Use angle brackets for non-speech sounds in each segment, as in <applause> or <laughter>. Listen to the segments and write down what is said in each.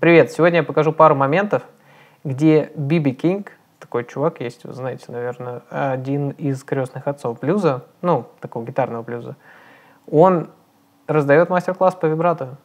Привет! Сегодня я покажу пару моментов, где Биби Кинг, такой чувак есть, вы знаете, наверное, один из крестных отцов блюза, ну, такого гитарного блюза, он раздает мастер-класс по вибрато,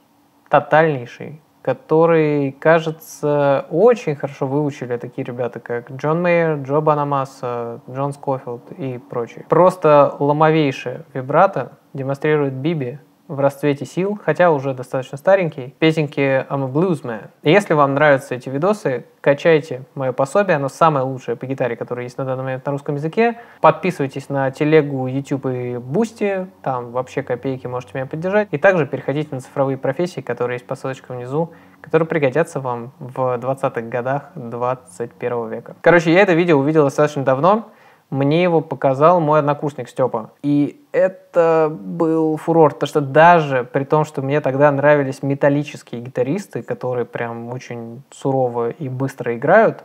тотальнейший, который, кажется, очень хорошо выучили такие ребята, как Джон Мейер, Джо Банамаса, Джон Скофилд и прочие. Просто ломовейшее вибрато демонстрирует Биби в расцвете сил, хотя уже достаточно старенький, песенки I'm a Bluesman. И если вам нравятся эти видосы, качайте мое пособие, оно самое лучшее по гитаре, которое есть на данный момент на русском языке. Подписывайтесь на телегу, YouTube и Boosty, там вообще копейки можете меня поддержать. И также переходите на цифровые профессии, которые есть по ссылочке внизу, которые пригодятся вам в 20-х годах 21 века. Короче, я это видео увидел достаточно давно, мне его показал мой однокурсник Степа. И это был фурор, потому что даже при том, что мне тогда нравились металлические гитаристы, которые прям очень сурово и быстро играют,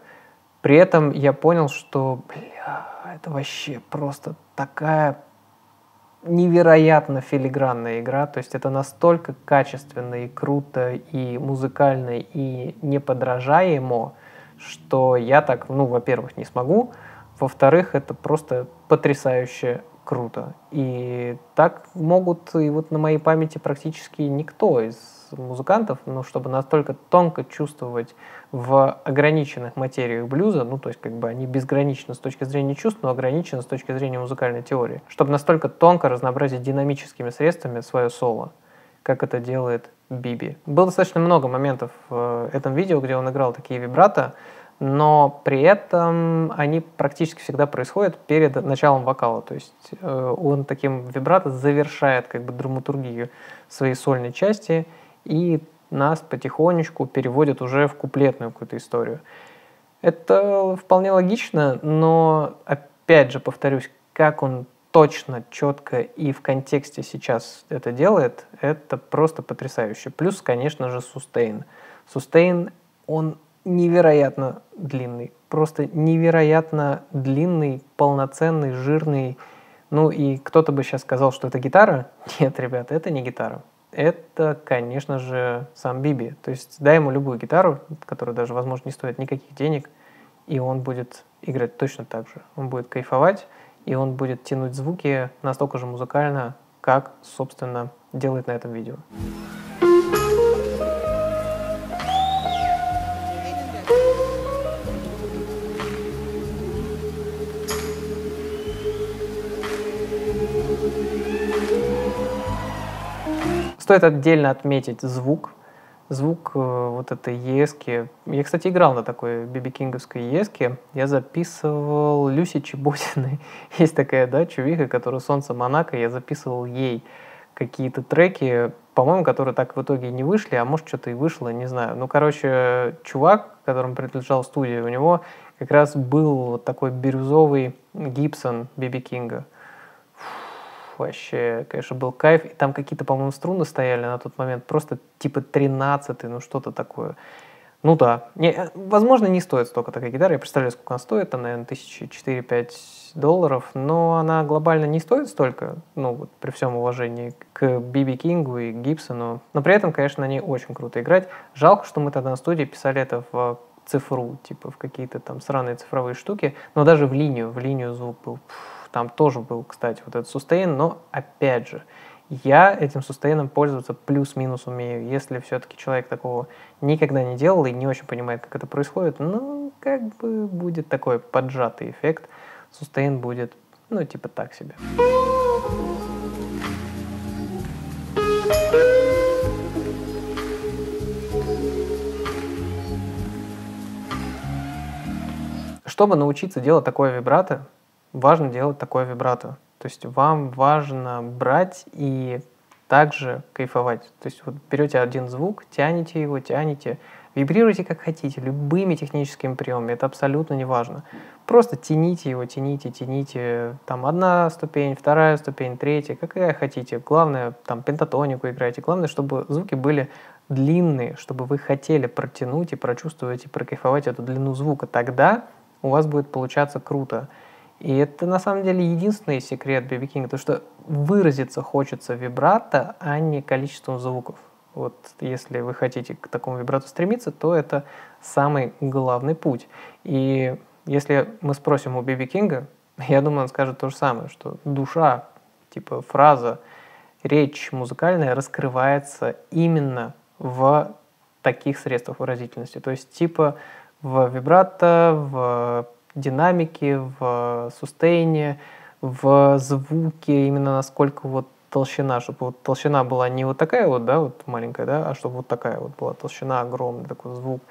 при этом я понял, что, бля, это вообще просто такая невероятно филигранная игра, то есть это настолько качественно и круто, и музыкально, и неподражаемо, что я так, ну, во-первых, не смогу, во-вторых, это просто потрясающе круто. И так могут и вот на моей памяти практически никто из музыкантов, ну, чтобы настолько тонко чувствовать в ограниченных материях блюза, ну, то есть как бы они безграничны с точки зрения чувств, но ограничены с точки зрения музыкальной теории, чтобы настолько тонко разнообразить динамическими средствами свое соло, как это делает Биби. Было достаточно много моментов в этом видео, где он играл такие вибрато, но при этом они практически всегда происходят перед началом вокала. То есть э, он таким вибрато завершает как бы драматургию своей сольной части и нас потихонечку переводит уже в куплетную какую-то историю. Это вполне логично, но опять же повторюсь, как он точно, четко и в контексте сейчас это делает, это просто потрясающе. Плюс, конечно же, сустейн. Сустейн, он невероятно длинный. Просто невероятно длинный, полноценный, жирный. Ну и кто-то бы сейчас сказал, что это гитара. <laughs> Нет, ребята, это не гитара. Это, конечно же, сам Биби. То есть дай ему любую гитару, которая даже, возможно, не стоит никаких денег, и он будет играть точно так же. Он будет кайфовать, и он будет тянуть звуки настолько же музыкально, как, собственно, делает на этом видео. Стоит отдельно отметить звук. Звук э, вот этой ески. Я, кстати, играл на такой Биби Кинговской еске. Я записывал Люси Чеботиной. <laughs> Есть такая, да, чувиха, которая «Солнце Монако». Я записывал ей какие-то треки, по-моему, которые так в итоге не вышли, а может, что-то и вышло, не знаю. Ну, короче, чувак, которому принадлежала студия, у него как раз был вот такой бирюзовый Гибсон Биби Кинга вообще, конечно, был кайф. И там какие-то, по-моему, струны стояли на тот момент, просто типа 13 ну что-то такое. Ну да. Не, э, возможно, не стоит столько такая гитара. Я представляю, сколько она стоит. Там, наверное, тысячи 4-5 долларов. Но она глобально не стоит столько, ну, вот, при всем уважении к Биби Кингу и Гибсону. Но при этом, конечно, на ней очень круто играть. Жалко, что мы тогда на студии писали это в цифру, типа в какие-то там сраные цифровые штуки. Но даже в линию, в линию звук был... Пфф, там тоже был, кстати, вот этот сустейн, но опять же, я этим сустейном пользоваться плюс-минус умею. Если все-таки человек такого никогда не делал и не очень понимает, как это происходит, ну, как бы будет такой поджатый эффект. Сустейн будет, ну, типа так себе. Чтобы научиться делать такое вибрато, важно делать такое вибрато. То есть вам важно брать и также кайфовать. То есть вот берете один звук, тянете его, тянете, вибрируйте как хотите, любыми техническими приемами, это абсолютно не важно. Просто тяните его, тяните, тяните. Там одна ступень, вторая ступень, третья, какая хотите. Главное, там пентатонику играйте. Главное, чтобы звуки были длинные, чтобы вы хотели протянуть и прочувствовать и прокайфовать эту длину звука. Тогда у вас будет получаться круто. И это на самом деле единственный секрет Биби Кинга, то что выразиться хочется вибрато, а не количеством звуков. Вот если вы хотите к такому вибрату стремиться, то это самый главный путь. И если мы спросим у Биби Кинга, я думаю, он скажет то же самое, что душа, типа фраза, речь музыкальная раскрывается именно в таких средствах выразительности. То есть типа в вибрато, в динамике, в сустейне, в звуке, именно насколько вот толщина, чтобы вот толщина была не вот такая вот, да, вот маленькая, да, а чтобы вот такая вот была толщина огромная, такой звук.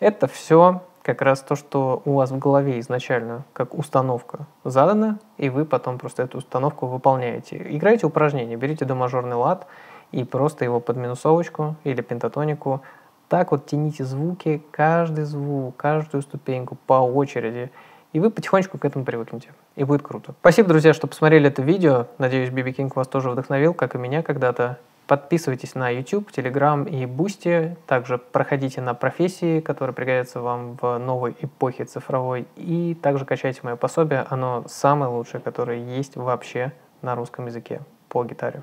Это все как раз то, что у вас в голове изначально как установка задана, и вы потом просто эту установку выполняете. Играете упражнение, берите до мажорный лад и просто его под минусовочку или пентатонику. Так вот тяните звуки, каждый звук, каждую ступеньку по очереди, и вы потихонечку к этому привыкнете. И будет круто. Спасибо, друзья, что посмотрели это видео. Надеюсь, Биби Кинг вас тоже вдохновил, как и меня когда-то. Подписывайтесь на YouTube, Telegram и Boosty. Также проходите на профессии, которые пригодятся вам в новой эпохе цифровой. И также качайте мое пособие. Оно самое лучшее, которое есть вообще на русском языке по гитаре.